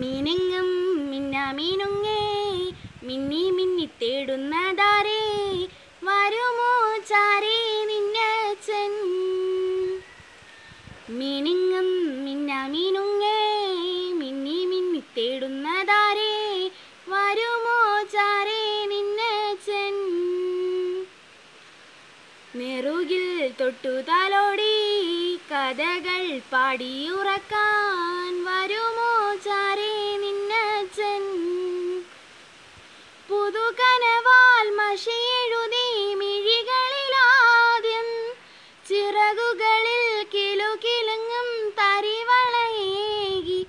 മിനുങ്ങും മിന്ന മീനുങ്ങേ. മിന്നി മിന്നി തേടുന്നതാരേ വരുമോ ചാരേ നിന്നച്ചൻ മീനെങ്ങും മിന്ന മീനുങ്ങേ. മിന്നി മിന്നി തേടുന്നതാരേ വരുമോ ചാരേ നിന്നച്ചൻ നെറുകിൽ തൊട്ടു തലോടി കഥകൾ പാടിയുറക്കാൻ വരുമോ ചാരേ നിന്നച്ചൻ പുതുകനവാൽ മഷിയെഴുതി മിഴികളിലാദ്യം ചിറകുകളിൽ കിലുകിലുങ്ങും തരിവളയേകി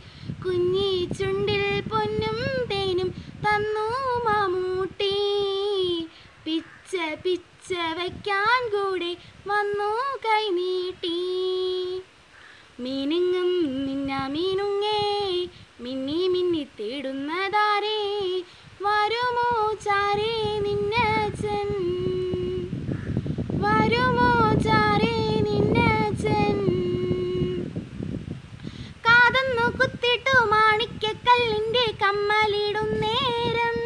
കുഞ്ഞി ചുണ്ടിൽ പൊന്നും തേനും തന്നു മമ്മൂട്ടി. പിച്ച പിച്ച വയ്ക്കാൻ കൂടെ വന്നു കൈനീട്ടി മിനുങ്ങും മിന്ന മീനുങ്ങേ മിന്നി മിന്നി തേടുന്നതാരേ വരുമോ ചാരേ നിന്നച്ചൻ വരുമോ ചാരേ നിന്നച്ചൻ കാതന്നു കുത്തിട്ടു മാണിക്കക്കല്ലിന്റെ കമ്മലിടും നേരം.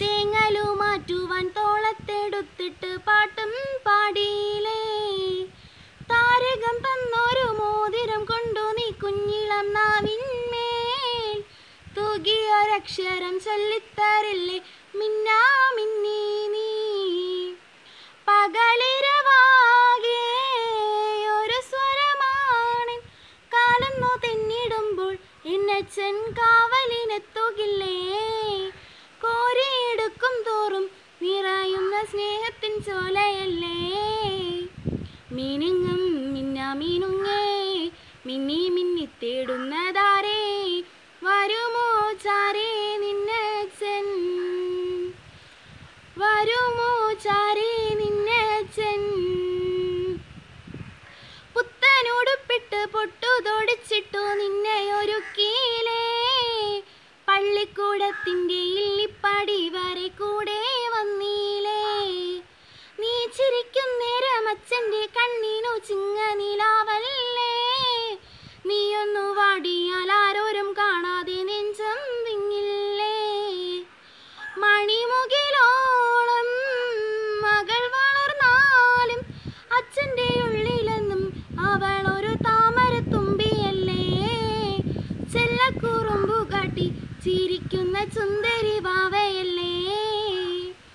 തേങ്ങലു മാറ്റുവാൻ തോളത്തെടുത്തിട്ട് പാട്ടും പാടിയിലേ തൂകിയൊരക്ഷരം ചൊല്ലിത്തരില്ലേ? മിന്നാ മിന്നി നീ. പകലിരവാകെ ഒരു സ്വരമാണ്. കാലന്നു തെന്നിടുമ്പോൾ എന്നച്ഛൻ കാവലിനെത്തുകില്ലേ? കോരിയെടുക്കും തോറും നിറയുന്ന സ്നേഹത്തിൻ ചോലയല്ലേ? മിനുങ്ങും മിന്ന മിനുങ്ങേ മിന്നി മിന്നി തേടുന്നതാരേ ചാരേ നിന്നച്ചൻ പുത്തനുടുപ്പിട്ട് പൊട്ടു തൊടിച്ചിട്ടു നിന്നെ ഒരുക്കീലേ പള്ളിക്കൂടത്തിന്റെ ഇല്ലിപ്പടി വരെ കൂടെ വന്നീലേ. നീ ചിരിക്കും നേരം അച്ഛന്റെ കണ്ണിനു ചിങ്ങ നിലാവല്ലേ നീയൊന്നു വാടിയാൽ കുറുമ്പു കാട്ടി ചിരിക്കുന്ന സുന്ദരി വാവയല്ലേ